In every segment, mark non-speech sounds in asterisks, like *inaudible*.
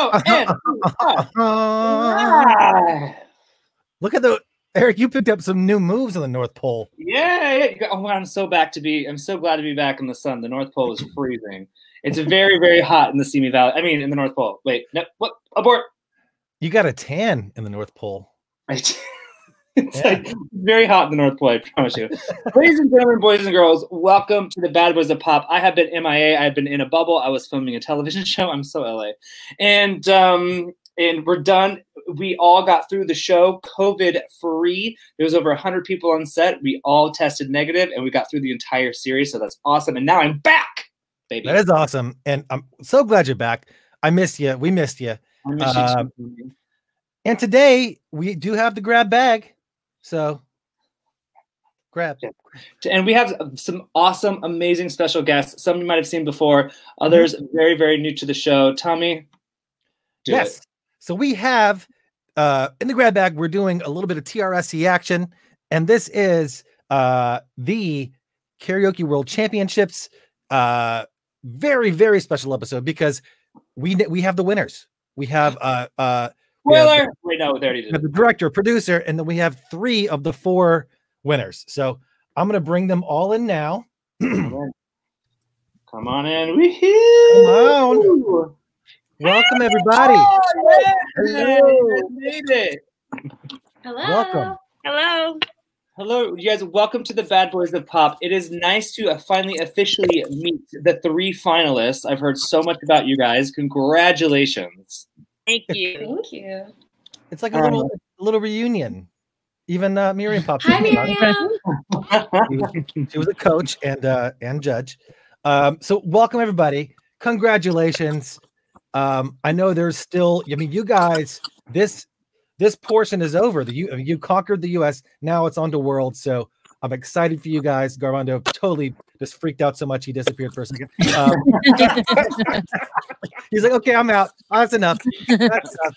Oh, and *laughs* Look at the Eric. You picked up some new moves on the North Pole. Yeah, yeah. Oh, I'm so back to be. I'm so glad to be back in the sun. The North Pole is freezing. It's very, very hot in the Simi Valley. I mean, in the North Pole. Wait, no, what? Abort. You got a tan in the North Pole. Right. *laughs* it's yeah. like very hot in the North Pole. I promise you. Ladies and gentlemen, boys and girls, welcome to the Bad Boys of Pop. I have been MIA. I've been in a bubble. I was filming a television *laughs* show. I'm so LA, and um, and we're done. We all got through the show COVID free. There was over 100 people on set. We all tested negative, and we got through the entire series. So that's awesome. And now I'm back, baby. That is awesome, and I'm so glad you're back. I miss you. We missed you. I miss you Uh, too. and today we do have the grab bag, so grab. Yeah. And we have some awesome, amazing special guests. Some you might have seen before. Others very, very new to the show. Tommy, yes. it. So we have uh in the grab bag, we're doing a little bit of TRSC action, and this is uh the karaoke world championships. Uh very, very special episode because we we have the winners. We have uh uh we have Spoiler. Wait, no, they already we have the director, producer, and then we have three of the four winners. So I'm gonna bring them all in now. Come on. Come on in. Woohoo! on. Welcome everybody. Oh, yeah. Hello. Hello. Welcome. Hello. Hello, you guys. Welcome to the Bad Boys of Pop. It is nice to uh, finally officially meet the three finalists. I've heard so much about you guys. Congratulations. Thank *laughs* you. Thank you. It's like a Um, little a little reunion. Even uh, Miriam popped Hi. Miriam. She was, she was a coach and uh, and judge. Um, so welcome everybody. Congratulations. Um, I know there's still. I mean, you guys. This this portion is over. The you you conquered the U.S. Now it's on to world. So I'm excited for you guys. Garvaundo totally just freaked out so much he disappeared for a second. *laughs* Um, *laughs* he's like, okay, I'm out. Oh, that's enough. That's enough.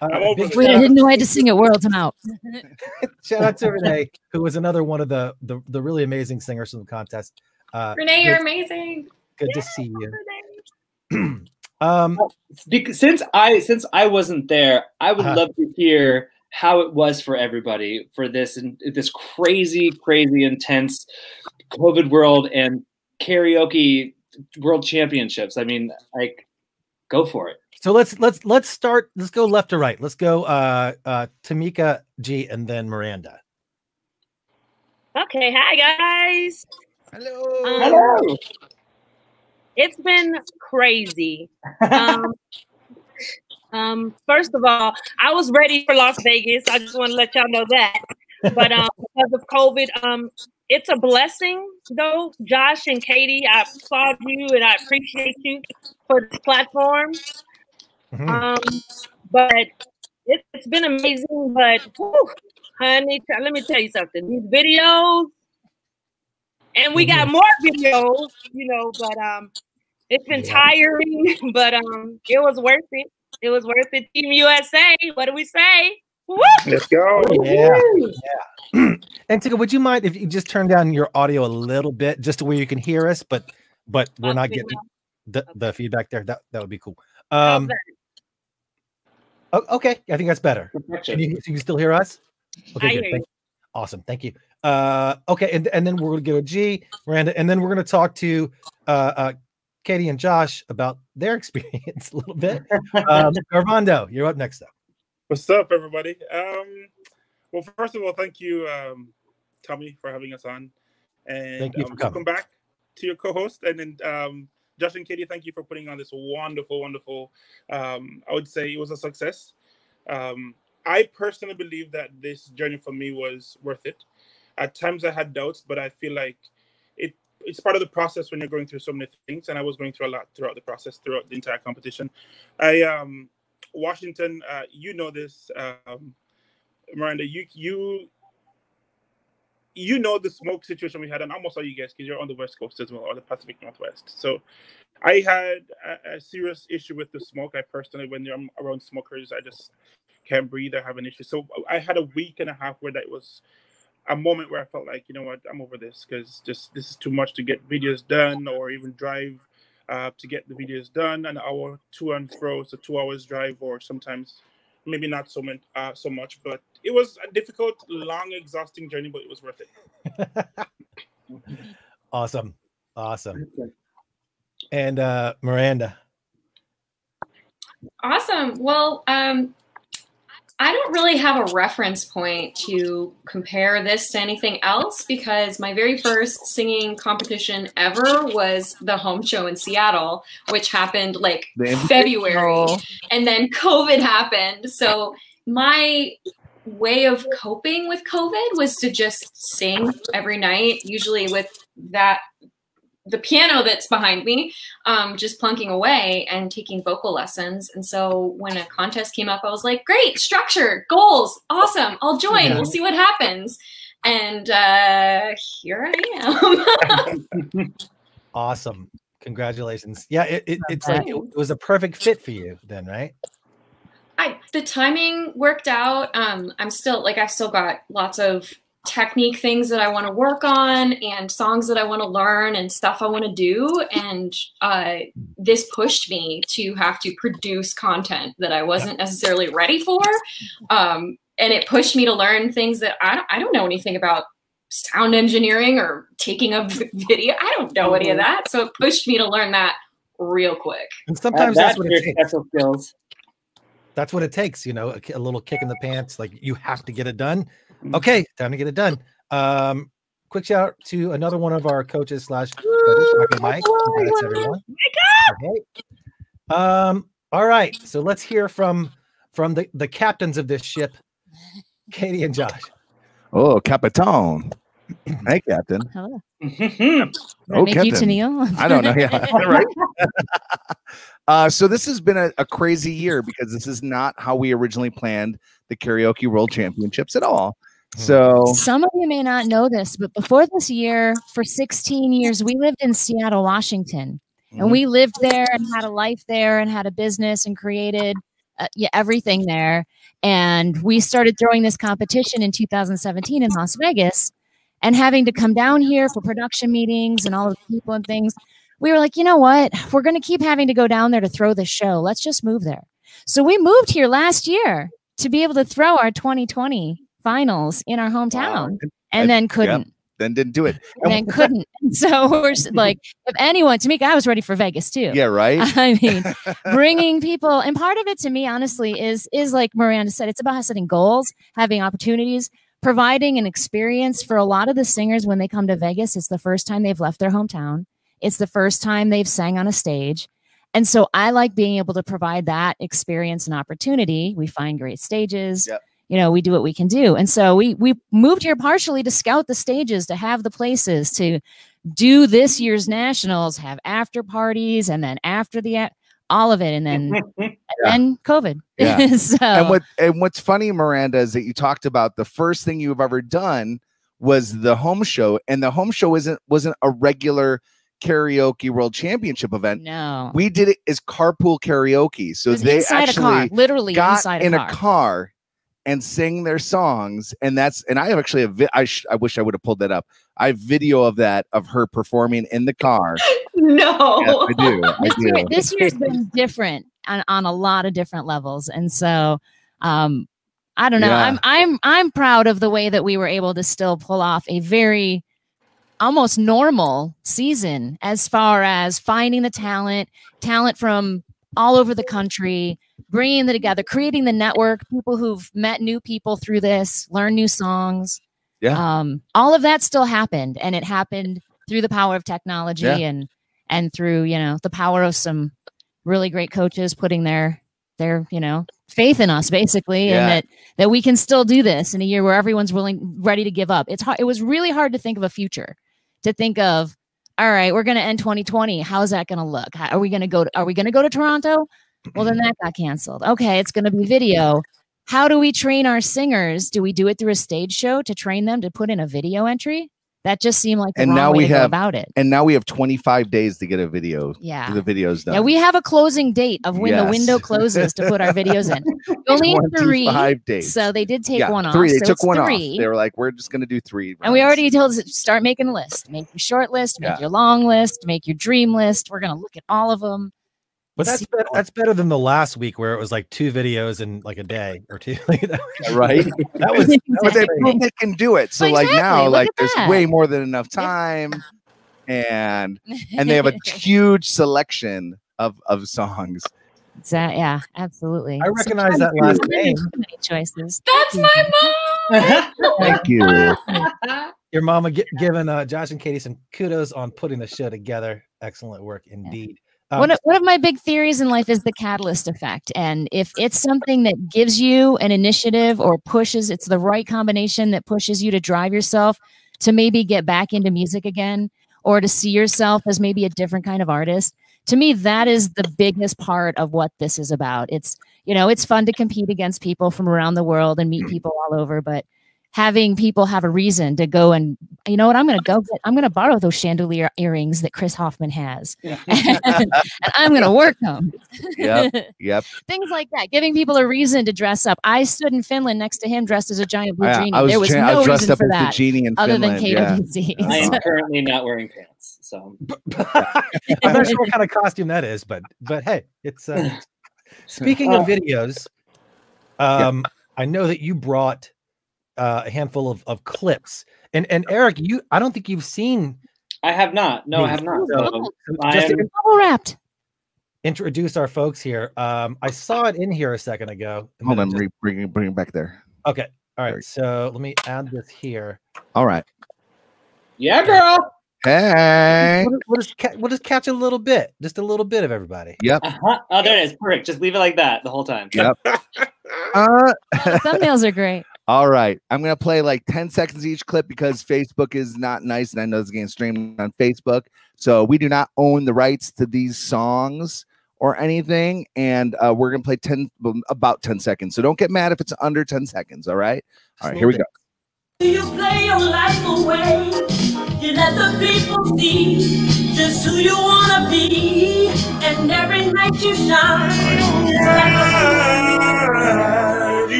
Uh, I'm big. Wait, I didn't know I had to sing at Worlds. I'm out. *laughs* Shout out to Renee, who was another one of the the, the really amazing singers from the contest. Uh, Renee, you're good, amazing. good to see you. *clears throat* um, Because since I since I wasn't there, I would Uh-huh. love to hear how it was for everybody for this and this crazy, crazy, intense COVID world and karaoke world championships. I mean, like, go for it. so let's let's let's start. Let's go left to right. Let's go uh, uh, Tameca G and then Miranda. Okay. Hi, guys. Hello. Um, It's been crazy. Um, *laughs* um, first of all, I was ready for Las Vegas. I just want to let y'all know that. But um, because of COVID, um, it's a blessing, though. Josh and Catie, I applaud you and I appreciate you for this platform. Mhm. Um, but it, it's been amazing. But whew, honey, let me tell you something. These videos, and we got more videos, you know. But um, it's been tiring, *laughs* but um, it was worth it. It was worth it. Team USA. What do we say? Woo! Let's go. Yeah, yeah. *clears throat* and Tika, would you mind if you just turn down your audio a little bit, just to where you can hear us, but but we're not getting the, the feedback there. That that would be cool. Um, that? okay, I think that's better. Can you, you can still hear us? Okay, I good. hear Thank- Awesome. Thank you. Uh, okay, and, and then we're gonna go to G, Miranda, and then we're gonna talk to uh, uh, Catie and Josh about their *laughs* experience a little bit. Um, Garvaundo, you're up next, though. What's up, everybody? Um, well, first of all, thank you, um, Tommy, for having us on, and Thank you um, coming. welcome back to your co-host, and then um, Josh and Catie, thank you for putting on this wonderful, wonderful. Um, I would say it was a success. Um, I personally believe that this journey for me was worth it. At times, I had doubts, but I feel like it. It's part of the process when you're going through so many things, and I was going through a lot throughout the process, throughout the entire competition. I um, Washington, uh, you know this, um, Miranda. You you you know the smoke situation we had, and almost all you guys, because you're on the West Coast as well, or the Pacific Northwest. So, I had a, a serious issue with the smoke. I personally, when I'm around smokers, I just can't breathe. I have an issue. So I had a week and a half where that was a moment where I felt like, you know what, I'm over this because just this is too much to get videos done or even drive uh, to get the videos done, an hour to and fro, so two hours drive, or sometimes maybe not so much, uh, so much. But it was a difficult, long, exhausting journey, but it was worth it. *laughs* awesome, awesome. And uh, Miranda. Awesome. Well, um, I don't really have a reference point to compare this to anything else because my very first singing competition ever was the home show in Seattle, which happened like February. And then *laughs* COVID happened. So my way of coping with COVID was to just sing every night, usually with that the piano that's behind me, um, just plunking away and taking vocal lessons. And so when a contest came up, I was like, great, structure, goals, awesome, I'll join, yeah. we'll see what happens. And uh, here I am. *laughs* awesome. Congratulations. Yeah, it, it it's like it was a perfect fit for you then, right? I the timing worked out. Um, I'm still like I've still got lots of technique things that I want to work on and songs that I want to learn and stuff I want to do. And uh, this pushed me to have to produce content that I wasn't necessarily ready for. Um, and it pushed me to learn things that I don't, I don't know anything about sound engineering or taking a *laughs* video. I don't know any of mm-hmm. that. So it pushed me to learn that real quick. And sometimes that's, that's what it takes. Special skills. That's what it takes, you know, a, a little kick in the pants. Like you have to get it done. Okay, time to get it done. Um, quick shout out to another one of our coaches slash Mike. That's everyone. Okay. Um, all right, so let's hear from from the, the captains of this ship, Catie and Josh. Oh, Capitan. *clears throat* Hey, Captain. Hello. *laughs* oh, make Captain. you to Neil? I don't know. Yeah, *laughs* right. *laughs* uh, so this has been a, a crazy year because this is not how we originally planned the karaoke world championships at all. Hmm. So some of you may not know this, but before this year, for 16 years, we lived in Seattle, Washington. Mm-hmm. And we lived there and had a life there and had a business and created uh, yeah, everything there. And we started throwing this competition in 2017 in Las Vegas and having to come down here for production meetings and all the people and things. We were like, you know what? We're going to keep having to go down there to throw this show. Let's just move there. So we moved here last year to be able to throw our 2020 finals in our hometown wow. and then couldn't. Yep. Then didn't do it. *laughs* And then couldn't. So *laughs* we're *laughs* like, if anyone, to me, I was ready for Vegas too. Yeah, right. I mean, bringing people, and part of it to me, honestly, is is like Miranda said, it's about setting goals, having opportunities, providing an experience for a lot of the singers when they come to Vegas. It's the first time they've left their hometown. It's the first time they've sang on a stage. And so I like being able to provide that experience and opportunity. We find great stages. Yep you know we do what we can do and so we we moved here partially to scout the stages to have the places to do this year's nationals have after parties and then after the all of it and then *laughs* yeah. and then covid yeah. *laughs* so, and what and what's funny miranda is that you talked about the first thing you've ever done was the home show and the home show isn't wasn't a regular karaoke world championship event. No, we did it as carpool karaoke. So they actually literally got inside in car. a car and sing their songs and that's and i have actually a vi- I, sh- I wish i would have pulled that up i have video of that of her performing in the car *laughs* no yeah, i do I this, do. Year, this year's been different on, on a lot of different levels and so um i don't know yeah. i'm i'm i'm proud of the way that we were able to still pull off a very almost normal season as far as finding the talent talent from all over the country, bringing them together, creating the network, people who've met new people through this, learn new songs. Yeah. Um, all of that still happened. And it happened through the power of technology yeah. and and through, you know, the power of some really great coaches putting their their, you know, faith in us basically yeah. and that that we can still do this in a year where everyone's willing ready to give up. It's hard it was really hard to think of a future, to think of all right, we're going to end 2020. How's that going to look? Are we going to go? To, are we going to go to Toronto? Well, then that got canceled. Okay, it's going to be video. How do we train our singers? Do we do it through a stage show to train them to put in a video entry? That just seemed like the And wrong now way we to go have- about it. And now we have 25 days to get a video. Yeah. The videos done. Yeah, we have a closing date of when the window closes to put our videos in. *laughs* Only three, 25 days. so they did take yeah, one off. three. They so took one three. off. They were like, we're just gonna do three. And we already told us start making a list. Make your short list, make Yeah. your long list, make your dream list. We're gonna look at all of them. But that's better, that's better than the last week where it was like two videos in like a day or two. *laughs* Like, that, Yeah, right. that was *laughs* that but was they crazy. proved they can do it. So Well, like exactly. now, Look like there's that. way more than enough time, and and they have a *laughs* huge selection of of songs. Exa- yeah, absolutely. I recognize that last name. So many choices. That's my mom. Thank you. Your mama gi- giving uh, Josh and Catie some kudos on putting the show together. Excellent work indeed. Um, one, of, one of my big theories in life is the catalyst effect. And if it's something that gives you an initiative or pushes, it's the right combination that pushes you to drive yourself to maybe get back into music again or to see yourself as maybe a different kind of artist. To me, that is the biggest part of what this is about. It's, you know, it's fun to compete against people from around the world and meet people all over, but having people have a reason to go and you know what i'm gonna go get i'm gonna borrow those chandelier earrings that chris hoffman has *laughs* and i'm gonna work them Yep. *laughs* Yep. things like that giving people a reason to dress up i stood in finland next to him dressed as a giant blue I, genie I was, there was tra- I no was dressed reason up for as that the genie in other Finland. than yeah. *laughs* I am currently not wearing pants, so I'm not sure what kind of costume that is, but but hey, it's uh, speaking of Uh, videos. Um, I know that you brought uh, a handful of, of clips, and and Eric, you I don't think you've seen. I have not. No, I have not. So, So so just am- bubble wrapped introduce our folks here. Um, I saw it in here a second ago. and Hold on, just- bring it- bring it back there. okay, All right. So let me add this here. All right. yeah, girl. Hey. We'll, we'll just ca- we'll just catch a little bit, just a little bit of everybody. Yep. Uh-huh. Oh, there it is. Perfect. Just leave it like that the whole time. Yep. *laughs* Uh, thumbnails are great all right. I'm gonna play like 10 seconds each clip because Facebook is not nice, and I know it's getting streamed on Facebook. So we do not own the rights to these songs or anything, and uh, we're gonna play 10 about 10 seconds. So don't get mad if it's under 10 seconds. All right. All right. Here we go. You play your life away. You let the people see just who you wanna be. And every night you shine.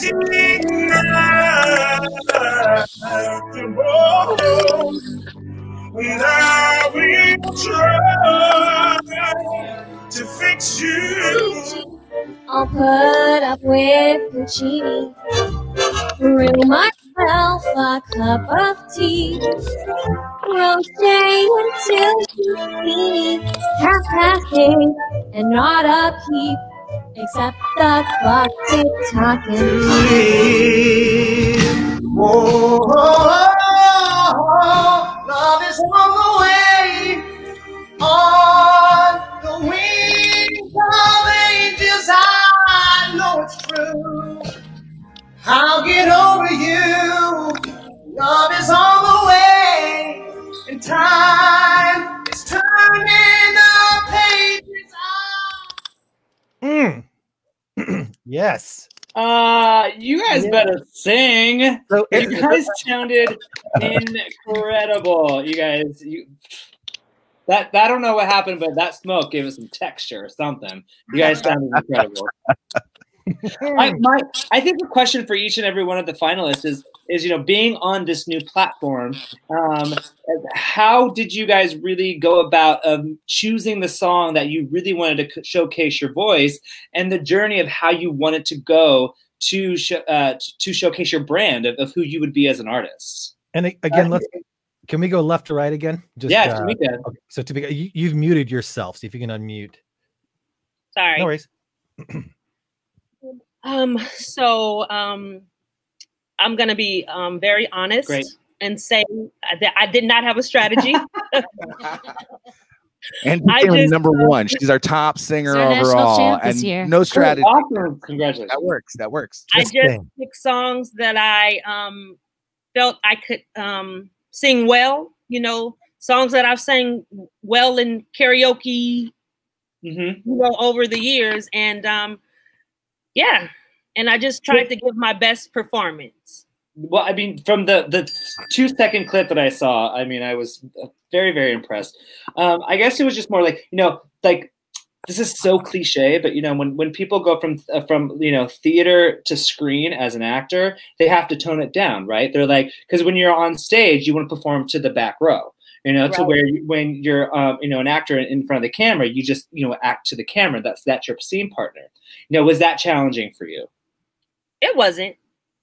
And I will try to fix you. I'll put up with cheating. Brew myself a cup of tea. We'll until you see half past eight and not a peep. Except the clock tick tocking. Oh, oh, oh, love is on the way, on the wings of angels. I know it's true. I'll get over you. Love is on the way, and time is turning the pages. Mm. Yes. Uh, you guys Yeah. better sing. So You guys sounded incredible. You guys, you that I don't know what happened, but that smoke gave us some texture or something. You guys sounded incredible. *laughs* I, my, I think the question for each and every one of the finalists is, is you know, being on this new platform, um, how did you guys really go about um, choosing the song that you really wanted to c- showcase your voice, and the journey of how you wanted to go to sh- uh, to showcase your brand of, of who you would be as an artist? And a- again, let's can we go left to right again? Just yeah, uh, Tameca. okay, so Tameca, you, you've muted yourself. See if you can unmute. Sorry. No worries. *clears throat* Um, so um, I'm gonna be um very honest Great. and say that I did not have a strategy. *laughs* And I became just, number one. She's our top singer our national overall, champ this and year. no strategy. Awesome. Congratulations. That works. That works. I Just just sing. picked songs that I um felt I could um sing well. You know, songs that I've sang well in karaoke. Mhm. You know, over the years, and um, yeah, and I just tried to give my best performance. well, I mean, from the the two second clip that I saw, I mean, I was very very impressed. Um, I guess it was just more like you know, like this is so cliche, but you know, when when people go from uh, from you know theater to screen as an actor, they have to tone it down, right? They're like because when you're on stage, you want to perform to the back row. You know, to where you, when you're, um, you know, an actor in front of the camera, you just, you know, act to the camera. That's that's your scene partner. You know, was that challenging for you? It wasn't.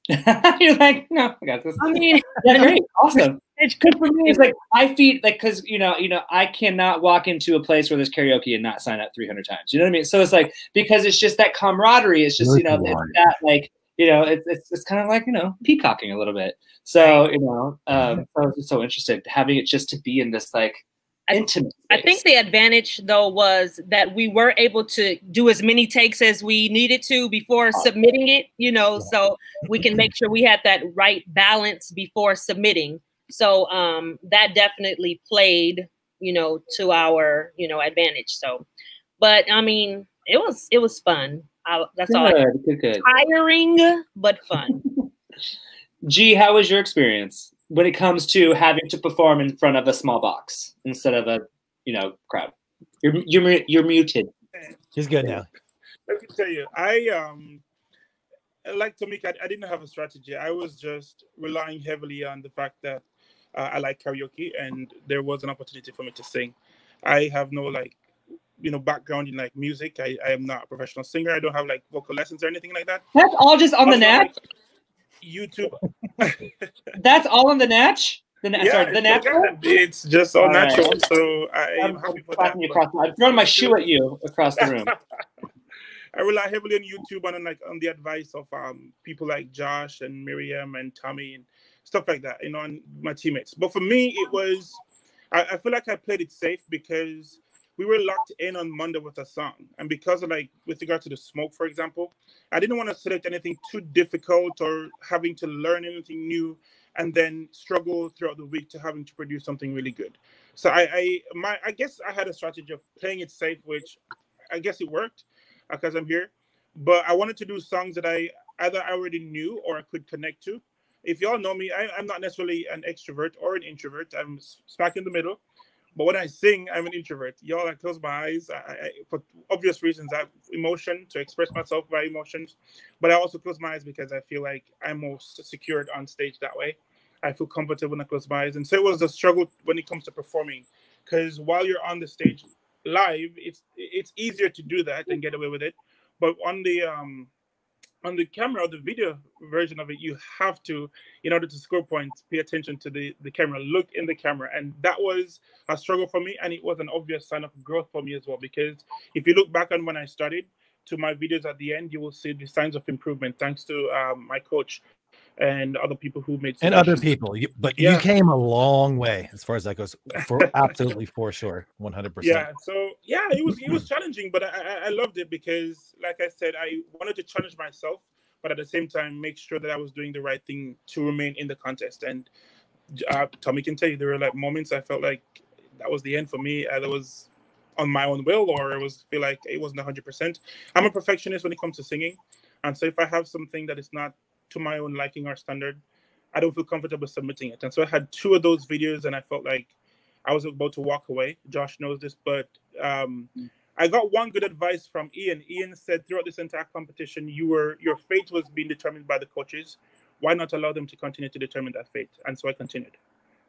*laughs* You're like, no, I got this. I mean, *laughs* Yeah, great, awesome. it's good for me, it's like I feel like because you know, you know, I cannot walk into a place where there's karaoke and not sign up 300 times. You know what I mean? So it's like because it's just that camaraderie. It's just you know it's that like you know it's it's, it's kind of like you know peacocking a little bit. So you know, um, so I was just so interested having it just to be in this like intimate. I think the advantage though was that we were able to do as many takes as we needed to before submitting it, you know, so we can make sure we had that right balance before submitting. So um that definitely played, you know, to our, you know, advantage. So but I mean, it was it was fun. I, that's all. I, good, good, good. tiring but fun. *laughs* G, how was your experience when it comes to having to perform in front of a small box instead of a you know crowd? You're you're you're muted. He's good now. Let me tell you, I um like Tameca, I, I didn't have a strategy. I was just relying heavily on the fact that uh, I like karaoke and there was an opportunity for me to sing. I have no like you know background in like music. I, I am not a professional singer. I don't have like vocal lessons or anything like that. That's all just on the net. like, YouTube. *laughs* That's all in the natch. The na- yeah, sorry, the it's, natural. it's just all All right. natural. So I I'm, happy for that. across. I'm throwing my shoe at you across the room. *laughs* I rely heavily on YouTube and on like on the advice of um people like Josh and Miriam and Tommy and stuff like that, you know, and my teammates. But for me, it was I, I feel like I played it safe because we were locked in on Monday with a song, and because of like with regard to the smoke, for example, I didn't want to select anything too difficult or having to learn anything new and then struggle throughout the week to having to produce something really good. So I, I my I guess I had a strategy of playing it safe, which I guess it worked uh, because I'm here. But I wanted to do songs that I either I already knew or I could connect to. If y'all know me, I, I'm not necessarily an extrovert or an introvert. I'm smack in the middle. But when I sing, I'm an introvert. Y'all, I close my eyes I, I, for obvious reasons. I have emotion to express myself by emotions, but I also close my eyes because I feel like I'm most secured on stage that way. I feel comfortable when I close my eyes, and so it was a struggle when it comes to performing, because while you're on the stage live, it's it's easier to do that and get away with it, but on the um on the camera, the video version of it, you have to, in order to score points, pay attention to the, the camera, look in the camera. And that was a struggle for me. And it was an obvious sign of growth for me as well. Because if you look back on when I started to my videos at the end, you will see the signs of improvement thanks to um, my coach and other people who made And other people. You, but Yeah. you came a long way as far as that goes. For *laughs* absolutely for sure. 100%. Yeah, so yeah, it was it was challenging, but I, I I loved it because, like I said, I wanted to challenge myself, but at the same time make sure that I was doing the right thing to remain in the contest. And uh, Tommy can tell you there were like moments I felt like that was the end for me. Either was on my own will or it was feel like it wasn't 100%. I'm a perfectionist when it comes to singing, and so if I have something that is not to my own liking or standard, I don't feel comfortable submitting it. And so I had two of those videos, and I felt like I was about to walk away. Josh knows this, but um, I got one good advice from Ian. Ian said throughout this entire competition, you were your fate was being determined by the coaches. Why not allow them to continue to determine that fate? And so I continued,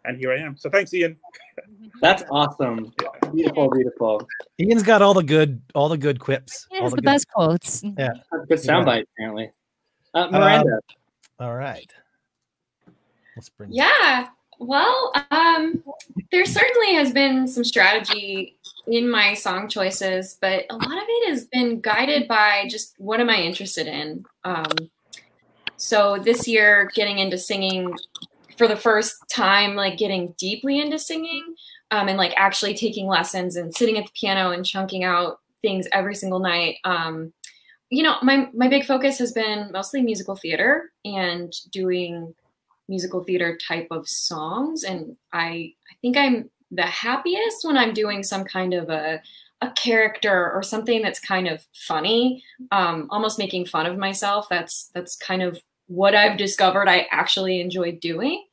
and here I am. So thanks, Ian. *laughs* That's awesome. Beautiful, beautiful. Ian's got all the good, all the good quips. He all the the good- best quotes. Yeah. Good soundbite, apparently. Uh, Miranda. All right. Let's bring. Yeah. Well, um, there certainly has been some strategy in my song choices, but a lot of it has been guided by just what am I interested in. Um, so this year, getting into singing for the first time, like getting deeply into singing, um, and like actually taking lessons and sitting at the piano and chunking out things every single night. Um, you know, my my big focus has been mostly musical theater and doing musical theater type of songs and i i think i'm the happiest when i'm doing some kind of a a character or something that's kind of funny um almost making fun of myself that's that's kind of what I've discovered I actually enjoy doing.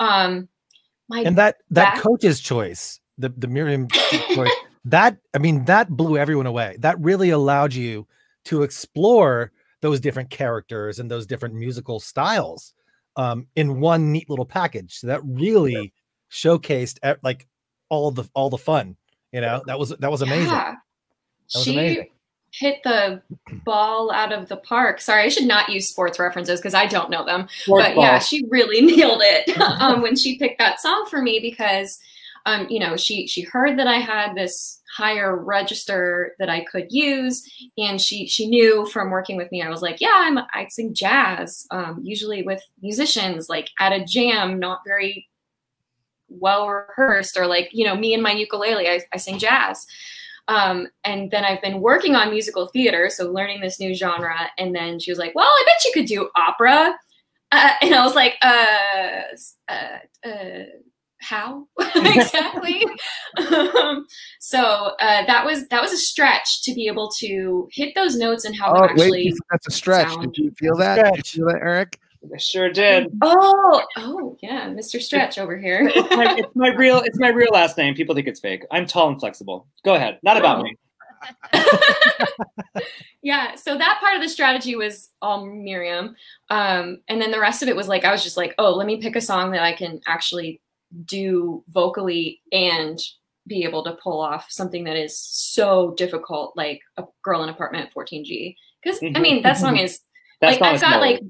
Um, my and that that coach's choice, the the Miriam choice, that I mean, that blew everyone away. That really allowed you to explore those different characters and those different musical styles um, in one neat little package. So that really showcased e- like all the all the fun. You know, that was that was amazing. Yeah. That was she amazing. hit the ball out of the park. Sorry, I should not use sports references because I don't know them. Sports but yeah, she really *laughs* nailed it *laughs* um, when she picked that song for me because, um, you know, she she heard that I had this higher register that I could use, and she she knew from working with me, I was like, yeah, I'm I sing jazz, um, usually with musicians, like at a jam, not very well rehearsed, or like you know, me and my ukulele, I, I sing jazz. Um, and then I've been working on musical theater, so learning this new genre. And then she was like, "Well, I bet you could do opera." Uh, and I was like, "Uh, uh, uh how *laughs* *laughs* exactly?" um, so uh, that was that was a stretch to be able to hit those notes and how Oh, them actually. wait, that's a stretch. sound- Did you feel that? Did you feel that, Eric? I sure did. Oh, oh yeah, Mr. Stretch over here. It's my, it's *laughs* my real it's my real last name. People think it's fake. I'm tall and flexible. Go ahead. Not about Oh. me. yeah so that part of the strategy was all miriam um, and then the rest of it was like i was just like oh let me pick a song that i can actually do vocally and be able to pull off something that is so difficult like a girl in apartment 14g because i mean that song is *laughs* That like i've got like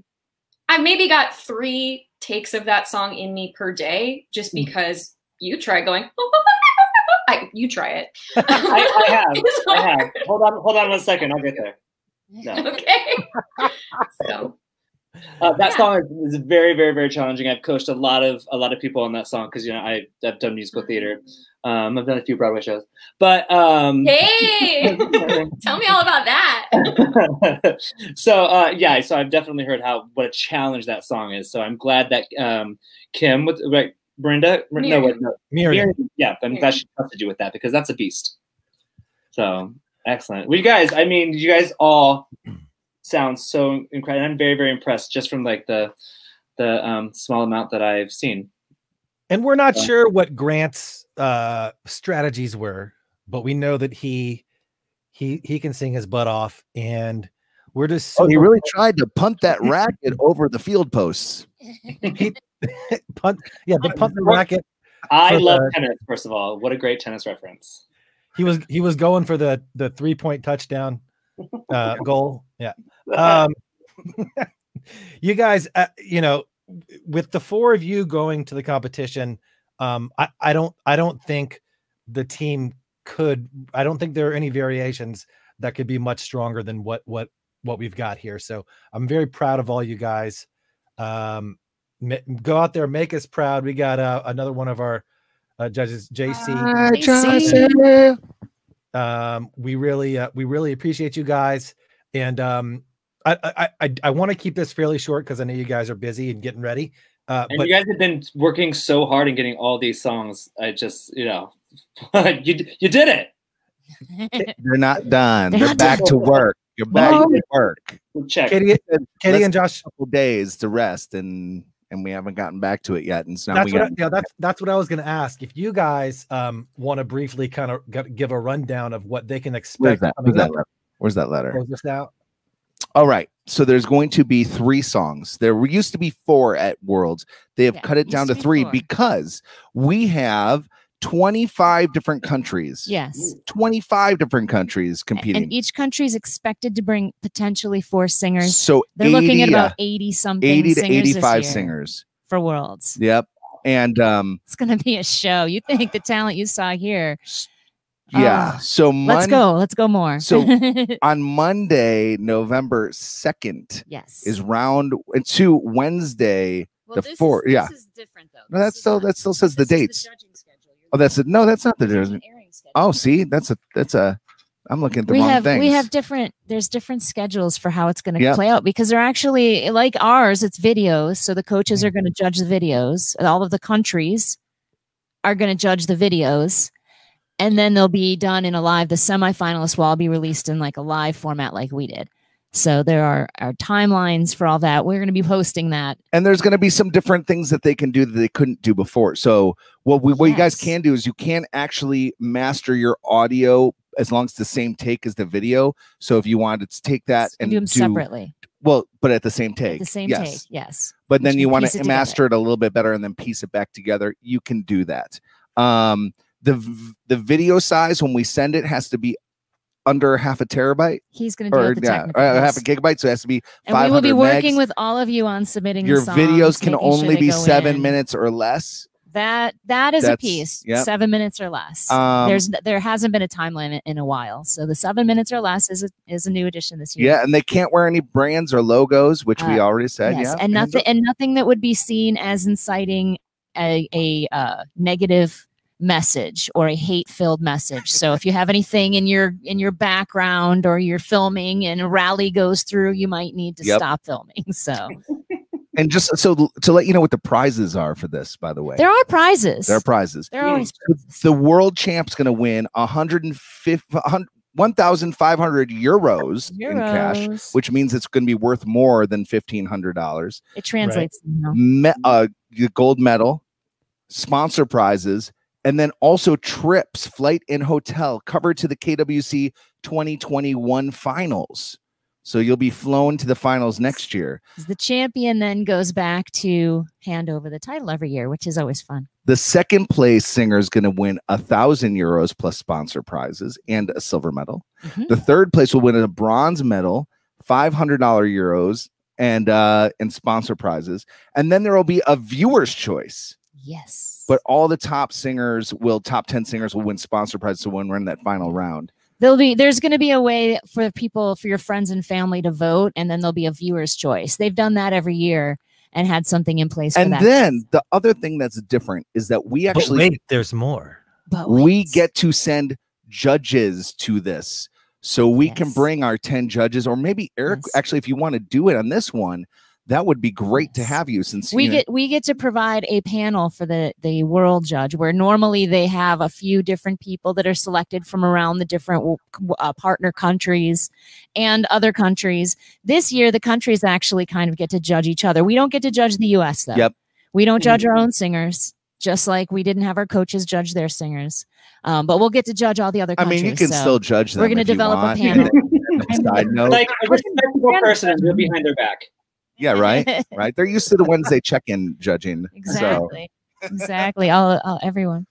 i maybe got three takes of that song in me per day just Mm. because you try going *laughs* I, you try it *laughs* I, I have. I have. Hold on, hold on one second. I'll get there. No. okay so Uh, that Yeah. song is, is very, very, very challenging. I've coached a lot of a lot of people on that song because you know I, I've done musical theater. Um, I've done a few Broadway shows, but um, Hey, *laughs* tell me all about that. *laughs* so uh, yeah, so I've definitely heard how what a challenge that song is. So I'm glad that um, Kim with right Brenda, no, Miriam. wait, no, Miriam. Miriam, yeah, I'm Miriam. glad she trusted you with that because that's a beast. So excellent. Well, you guys, I mean, you guys all sound so incredible. I'm very, very impressed just from like the the um, small amount that I've seen. And we're not Yeah. sure what Grant's uh strategies were, but we know that he he he can sing his butt off and we're just Oh, he really *laughs* tried to punt that *laughs* racket over the field posts. *laughs* punt yeah, the punt the racket. I love the- tennis. First of all, what a great tennis reference. He was he was going for the the three point touchdown uh goal. Yeah. Um *laughs* you guys uh, you know with the four of you going to the competition um I, I don't i don't think the team could i don't think there are any variations that could be much stronger than what what what we've got here. So i'm very proud of all you guys. Um go out there make us proud. We got uh, another one of our uh, judges jc JC. um we really uh, we really appreciate you guys. And um i i i, I want to keep this fairly short because i know you guys are busy and getting ready uh And but you guys have been working so hard and getting all these songs. I just, you know, *laughs* you you did it. *laughs* They're not done. They're They're, not back done. to work. You're back Oh. to work. Check. catie catie and josh a couple days to rest and and we haven't gotten back to it yet. And so that's we what I, yeah that's that's what i was going to ask if you guys um want to briefly kind of give a rundown of what they can where's expect that? Where's that letter? Where's that letter? Close this out All right. So there's going to be three songs. There used to be four at Worlds. They have Yeah, cut it down to to be three because we have 25 different countries. yes 25 different countries competing. and each country is expected to bring potentially four singers so they're 80, looking at about 80 something 80 to singers this 85 year singers. for worlds Yep. And um it's going to be a show you think the talent you saw here yeah. Ah, so let's go let's go more So- *laughs* on Monday, November 2nd yes is round and two Wednesday. Well, the fourth. yeah. this is different though No, that's still that still says the is dates. judging Oh, that's it. No, that's not the looking at jersey. the airing schedule. Oh, see, that's a that's a I'm looking at the we wrong have things. we have different there's different schedules for how it's going to Yep. play out because they're actually like ours it's videos so the coaches Mm. are going to judge the videos all of the countries are going to judge the videos and then they'll be done in a live the semifinalists will all be released in like a live format like we did So there are, our timelines for all that. We're going to be posting that. and there's going to be some different things that they can do that they couldn't do before. So what we, what you guys can do is you can actually master your audio as long as the same take as the video. So if you wanted to take that and do them do separately. well, but at the same take, At the same yes. take. Yes. But then You you want to together. master it a little bit better and then piece it back together. You can do that. Um, the the video size when we send it has to be under half a terabyte He's going to deal or the yeah, technical. uh, half a gigabyte. So it has to be and we will be working megs. with all of you on submitting your songs, videos can making sure only be seven in. minutes or less. That that is a piece, yep. seven minutes or less. Um, There's there hasn't been a time limit in a while, so the seven minutes or less is a, is a new addition this year. Yeah, and they can't wear any brands or logos, which we Uh, already said. yes, yeah, and nothing and nothing that would be seen as inciting a a uh, negative message or a hate filled message. So if you have anything in your in your background or you're filming and a rally goes through, you might need to Yep. stop filming. So *laughs* And just so to let you know what the prizes are for this, by the way, there are prizes. there are prizes. There are always The, the world champ's going to win 150 1,500 euros, in cash, which means it's going to be worth more than $1,500. it translates. somehow. Me- uh, the gold medal, sponsor prizes, and then also trips, flight and hotel covered to the KWC 2021 finals. So you'll be flown to the finals next year. The champion then goes back to hand over the title every year, which is always fun. The second place singer is going to win a thousand euros plus sponsor prizes and a silver medal. Mhm. The third place will win a bronze medal, five hundred dollar euros, and uh, and sponsor prizes. And then there will be a viewer's choice. Yes. But all the top singers will top ten singers will win sponsor prizes to win run that final round. there'll be there's going to be a way for people for your friends and family to vote and then there'll be a viewer's choice they've done that every year and had something in place for And that then the other thing that's different is that we But actually wait, there's more. but we get to send judges to this so we can bring our 10 judges or maybe eric Yes. actually if you want to do it on this one that would be great to have you since we you know- get we get to provide a panel for the the world judge where normally they have a few different people that are selected from around the different w- w- uh, partner countries and other countries. This year the countries actually kind of get to judge each other. We don't get to judge the us though. Yep. we don't judge our own singers just like we didn't have our coaches judge their singers. Um, but we'll get to judge all the other i countries mean you can so still judge them *laughs* *laughs* we're gonna develop a panel. And then, side note. Like a respectable person is good behind their back. Yeah right *laughs* right they're used to the Wednesday check-in judging so exactly exactly all, all everyone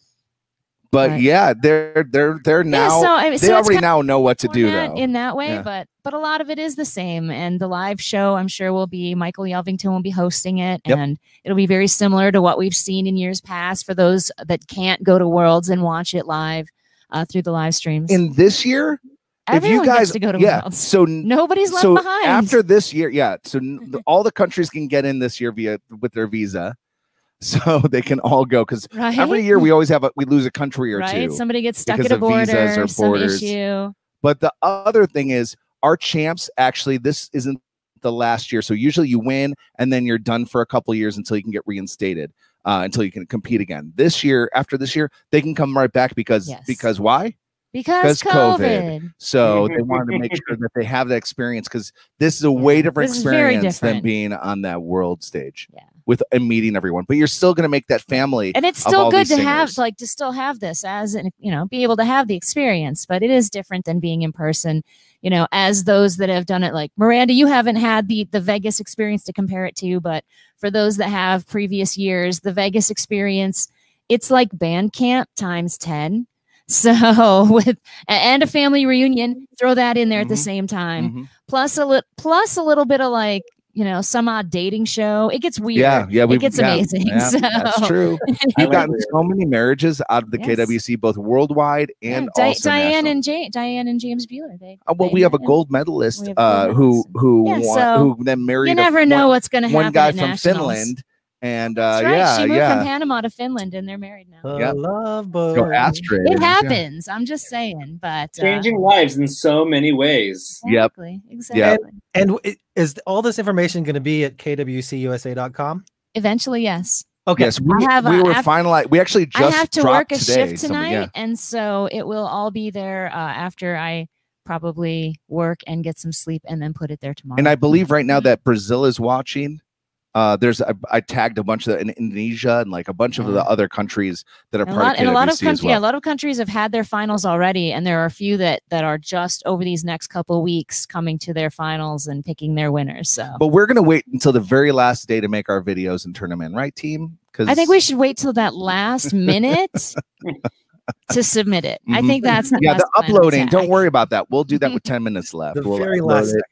but Right. yeah they're they're they're Yeah, now so, I mean, they so already now know what to do though in that way, Yeah. but but a lot of it is the same. And the live show, I'm sure, will be Michael Yelvington will be hosting it, Yep. and it'll be very similar to what we've seen in years past for those that can't go to Worlds and watch it live uh, through the live streams. in this year Everyone if you guys to go to yeah Worlds. so Nobody's left so behind. after this year yeah so *laughs* all the countries can get in this year via with their visa *laughs* so they can all go because right? every year we always have a we lose a country or right? two Somebody gets stuck at a border, or some issue. but the other thing is our champs actually this isn't the last year so usually you win and then you're done for a couple years until you can get reinstated uh, until you can compete again this year after this year they can come right back because Yes. because why Because 'Cause COVID. COVID. so they wanted to make *laughs* sure that they have that experience because this is a way different this experience than being on that world stage Yeah. with and meeting everyone. But you're still going to make that family. and it's still good to have like to still have this as an you know be able to have the experience but it is different than being in person you know as those that have done it like miranda you haven't had the the vegas experience to compare it to but for those that have previous years the vegas experience it's like band camp times 10 *laughs* so with and a family reunion throw that in there at the Mhm. same time Mhm. plus a little plus a little bit of like you know some odd dating show it gets weird Yeah, yeah, we it gets yeah, amazing yeah, so that's true. *laughs* I We've gotten so many marriages out of the Yes. KWC, both worldwide Yeah, and Di- also Diane national. and Ja- Diane and James Bueller. They, Uh, well, they we have a gold medalist gold uh, who who Yeah, so who then married. You a- never know one, what's going to happen. one guy from. Finland, and uh, right. yeah, she moved yeah. from Panama to Finland, and they're married now. Yeah, love Go boat. Astrid. It yeah. happens. I'm just saying, but uh, Changing lives in so many ways. Yep. exactly, exactly. And w- is all this information going to be at kwcusa.com? Eventually, yes. Okay. Yes, we, have, we were af- finalized. We actually just I have to dropped work a today. shift tonight, yeah. and so it will all be there uh, after I probably work and get some sleep, and then put it there tomorrow. And I believe right now that Brazil is watching. Uh, there's I, I tagged a bunch of the, in Indonesia and like a bunch of the other countries that are And a part lot, of and a lot of KWC as countries, yeah, a lot of countries have had their finals already, and there are a few that that are just over these next couple weeks coming to their finals and picking their winners. So But we're gonna wait until the very last day to make our videos and turn them in, right, team? Because I think we should wait till that last minute *laughs* to submit it. I Mhm. think that's the yeah, best the uploading. Don't worry about that. We'll do that with *laughs* ten minutes left. The We'll very last second.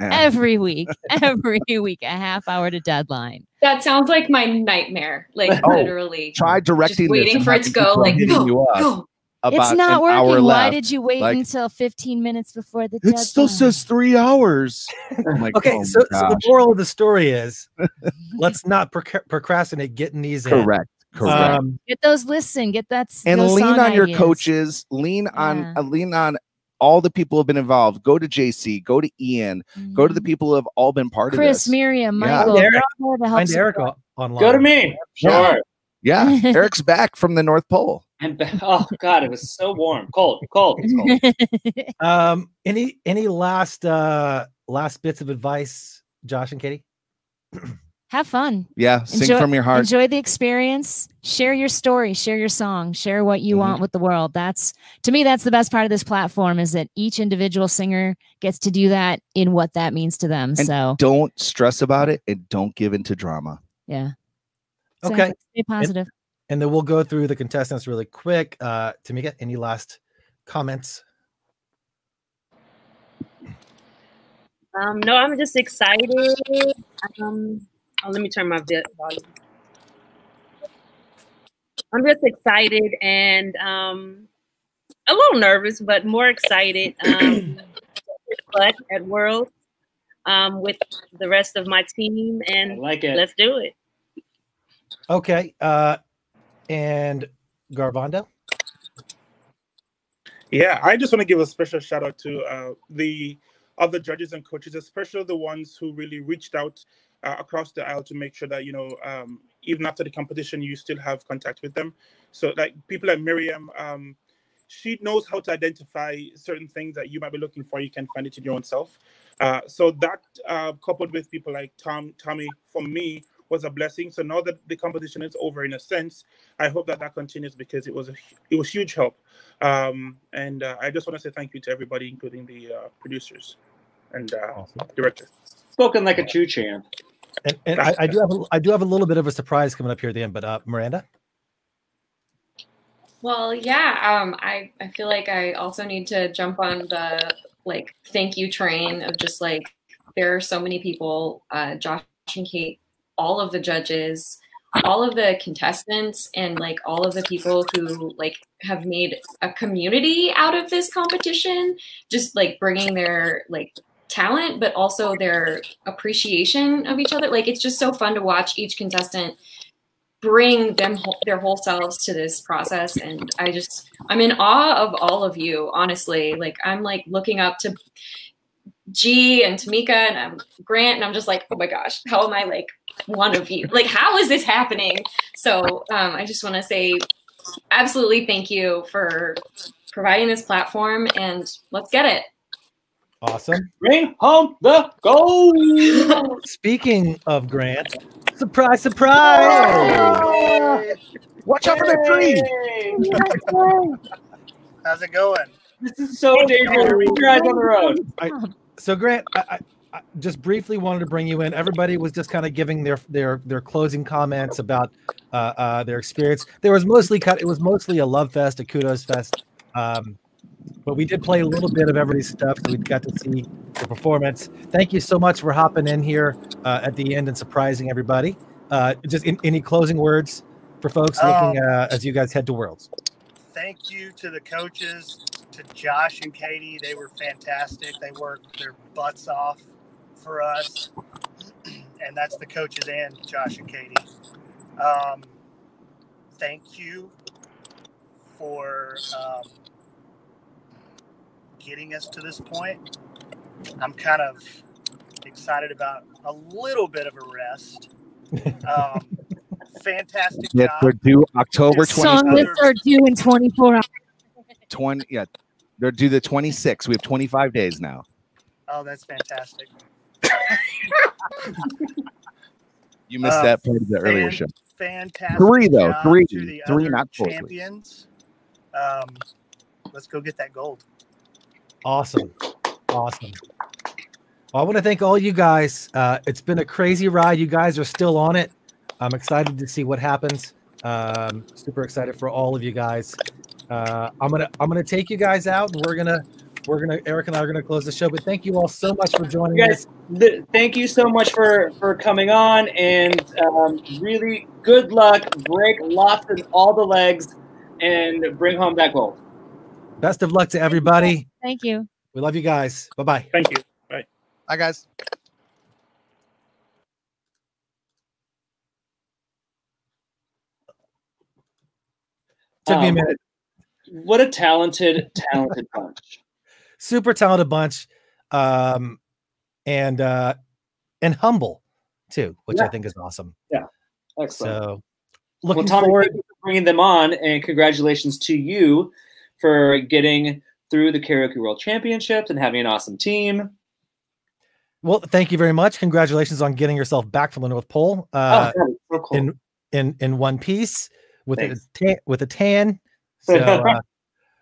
Yeah. every *laughs* week, every week, a half hour to deadline. That sounds like my nightmare. Like Oh, literally. Try directing this waiting for it to go, like, go, you up go. about it's not working. Why left. did you wait Like, until 15 minutes before the It deadline? still says three hours. *laughs* I'm like, Okay, oh so, so the moral of the story is *laughs* let's not proc- procrastinate getting these in. correct, correct. Um, Get those lists in. Get that. and those lean song on your coaches. Lean on Yeah. uh, lean on all the people who have been involved. Go to JC. Go to Ian. Go to the Mhm. people who have all been part Chris, of this. Chris, Miriam, Michael. Find they're Eric. to help find Eric online. Go to me. Sure. Yeah, *laughs* Eric's back from the North Pole. And oh god, it was so warm, cold, cold. Cold. *laughs* Um, any any last uh last bits of advice, Josh and Catie? *clears throat* Have fun. Yeah, sing Enjoy- from your heart. Enjoy the experience. Share your story. Share your song. Share what you Mhm. want with the world. That's to me. That's the best part of this platform is that each individual singer gets to do that in what that means to them. And so Don't stress about it and don't give in to drama. yeah. Okay. Stay positive. And then we'll go through the contestants really quick. Uh Tameca, any last comments? Um, no, I'm just excited. Um, oh, let me turn my vi- volume. I'm just excited and um, a little nervous, but more excited. Um, *clears throat* but at World um, with the rest of my team, I and like it. let's do it. Okay. Uh and Garvaundo. Yeah, I just want to give a special shout out to uh, the other judges and coaches, especially the ones who really reached out uh, across the aisle to make sure that you know um, even after the competition you still have contact with them. So like people like Miriam, um, she knows how to identify certain things that you might be looking for. You can find it in your own self. Uh, so that uh, coupled with people like Tom, Tommy, for me was a blessing. So now that the competition is over, in a sense, I hope that that continues because it was a it was huge help. Um, and uh, I just want to say thank you to everybody, including the uh, producers and uh, Awesome. director. Spoken like a true champ. And, and I, I do have a, I do have a little bit of a surprise coming up here at the end, but uh Miranda. Well, yeah. Um, I I feel like I also need to jump on the like thank you train of just like there are so many people, uh, Josh and Kate, all of the judges, all of the contestants, and like all of the people who like have made a community out of this competition. Just like bringing their like talent, but also their appreciation of each other. Like it's just so fun to watch each contestant bring them their whole selves to this process. And i just i'm in awe of all of you honestly. Like i'm like looking up to g and tameca and i'm grant and i'm just like oh my gosh how am i like one of you? Like how is this happening? So um, i just want to say absolutely thank you for providing this platform and let's get it Awesome. Bring home the gold. *laughs* Speaking of Grant, surprise, surprise! Watch out for that tree. *laughs* How's it going? This is so dangerous. Keep your eyes on the road. So Grant, I, I, I just briefly wanted to bring you in. Everybody was just kind of giving their their their closing comments about uh, uh, their experience. There was mostly cut. It was mostly a love fest, a kudos fest. Um, but we did play a little bit of everybody's stuff, so we got to see the performance. Thank you so much for hopping in here uh, at the end and surprising everybody. Uh, just in, any closing words for folks looking uh, as you guys head to Worlds. Thank you to the coaches, to Josh and Catie. They were fantastic. They worked their butts off for us. *clears throat* And that's the coaches and Josh and Catie. Um, thank you for um, getting us to this point. I'm kind of excited about a little bit of a rest. Um, *laughs* fantastic Yeah, job. we're due October Song 20, lists are due in 24 hours. 20 yeah, They're due the 26th. We have 25 days now. Oh, that's fantastic. You missed Uh, that part of the earlier show. Fantastic. Three, though. Three. Three, not closely. champions. Um, let's go get that gold. Awesome. Awesome. Well, I want to thank all you guys. Uh, it's been a crazy ride. You guys are still on it. I'm excited to see what happens. Um, super excited for all of you guys. Uh, I'm gonna I'm gonna take you guys out, and we're gonna we're gonna Eric and I are gonna close the show. But thank you all so much for joining You us. guys, th- thank you so much for for coming on, and um, really good luck. Break lots in all the legs, and bring home that gold. Best of luck to everybody. Thank you. We love you guys. Bye bye. Thank you. Bye. Bye, guys. Took me a Um, minute. What a talented, talented *laughs* bunch. Super talented bunch, um, and uh, and humble too, which I think is awesome. Yeah. Excellent. So well, looking Tommy, forward. thank you for bringing them on, and congratulations to you for getting through the Karaoke World Championships and having an awesome team. Well, thank you very much. Congratulations on getting yourself back from the North Pole uh, oh, so cool. in in in one piece with a tan, with a tan. *laughs* So uh,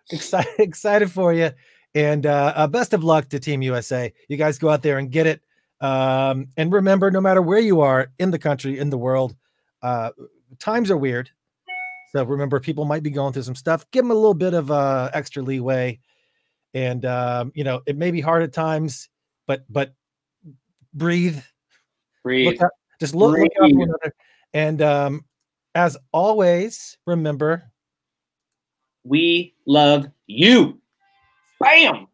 excited *laughs* excited for you, and uh, uh, best of luck to Team USA. You guys go out there and get it. Um, and remember, no matter where you are in the country, in the world, uh, times are weird. So remember, people might be going through some stuff. Give them a little bit of uh, extra leeway, and um, you know it may be hard at times, but but breathe. Breathe. Look out, just look, look out one another. And um, as always, remember We love you. Bam.